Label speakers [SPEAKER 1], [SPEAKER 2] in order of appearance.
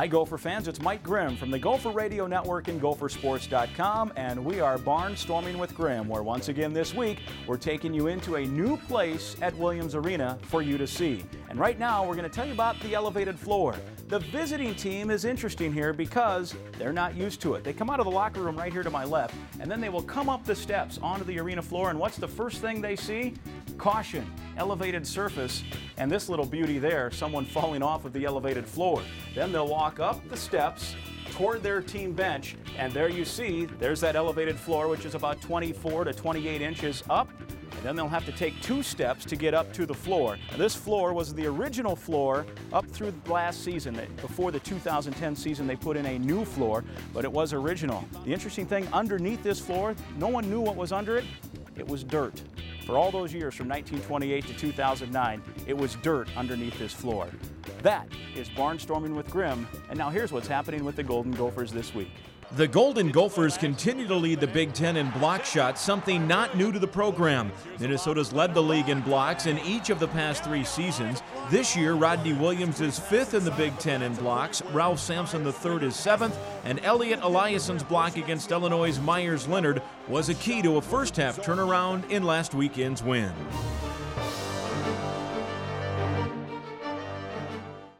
[SPEAKER 1] Hi, Gopher fans. It's Mike Grimm from the Gopher Radio Network and GopherSports.com, and we are barnstorming with Grimm, where once again this week we're taking you into a new place at Williams Arena for you to see. And right now we're going to tell you about the elevated floor. The visiting team is interesting here because they're not used to it. They come out of the locker room right here to my left, and then they will come up the steps onto the arena floor, and what's the first thing they see? Caution, elevated surface, and this little beauty there, someone falling off of the elevated floor. Then they'll walk up the steps toward their team bench, and there you see, there's that elevated floor, which is about 24 to 28 inches up. And then they'll have to take two steps to get up to the floor. Now, this floor was the original floor up through last season. Before the 2010 season, they put in a new floor, but it was original. The interesting thing underneath this floor, no one knew what was under it. It was dirt. For all those years from 1928 to 2009, it was dirt underneath this floor. That is Barnstorming with Grimm, and now here's what's happening with the Golden Gophers this week.
[SPEAKER 2] The Golden Gophers continue to lead the Big Ten in block shots, something not new to the program. Minnesota's led the league in blocks in each of the past three seasons. This year, Rodney Williams is fifth in the Big Ten in blocks, Ralph Sampson III is seventh, and Elliott Eliason's block against Illinois' Meyers Leonard was a key to a first half turnaround in last weekend's win.